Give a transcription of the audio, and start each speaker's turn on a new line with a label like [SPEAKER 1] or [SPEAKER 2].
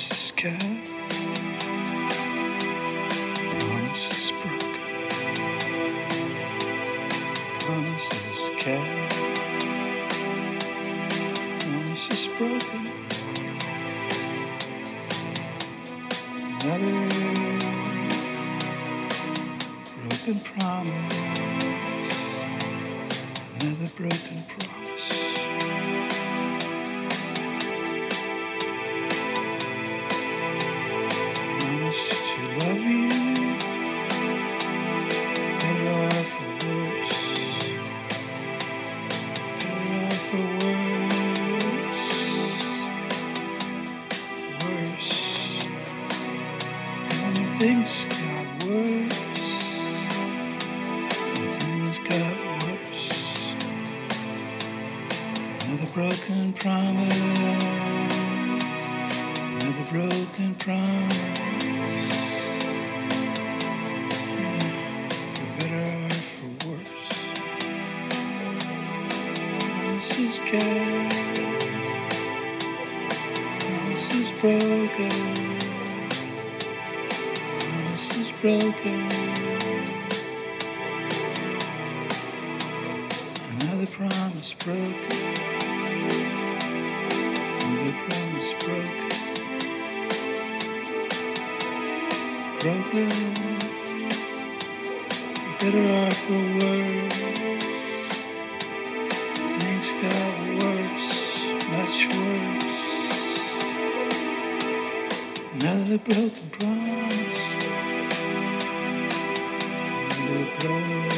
[SPEAKER 1] Promises kept. Promises broken. Promises kept. Promises broken. Another broken promise. Another broken promise. Things got worse. Things got worse. Another broken promise. Another broken promise. For better or for worse. Promises is Promises broken. is broken. Another promise broken. Another promise broken. Broken. Better off for worse. Things got worse, much worse. Another broken promise. Broken